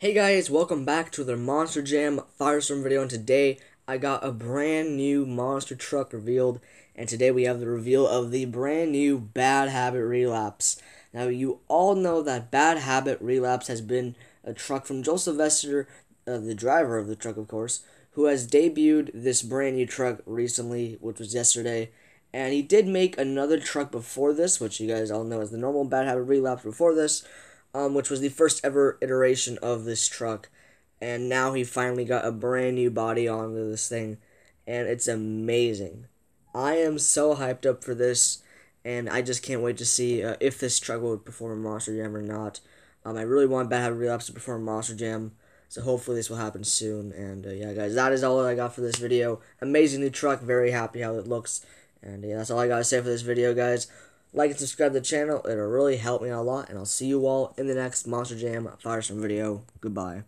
Hey guys, welcome back to the Monster Jam Firestorm video, and today I got a brand new monster truck revealed, and today we have the reveal of the brand new Bad Habit Relapse. Now, you all know that Bad Habit Relapse has been a truck from Joe Sylvester, uh, the driver of the truck, of course, who has debuted this brand new truck recently, which was yesterday, and he did make another truck before this, which you guys all know as the normal Bad Habit Relapse before this, um, which was the first ever iteration of this truck. And now he finally got a brand new body onto this thing, and it's amazing. I am so hyped up for this, and I just can't wait to see uh, if this truck will perform Monster Jam or not. Um, I really want Bad Habit Relapse to perform Monster Jam, so hopefully this will happen soon. And uh, yeah, guys, that is all I got for this video. Amazing new truck, very happy how it looks. And yeah, that's all I gotta say for this video, guys. Like and subscribe to the channel. It'll really help me out a lot. And I'll see you all in the next Monster Jam Firestorm video. Goodbye.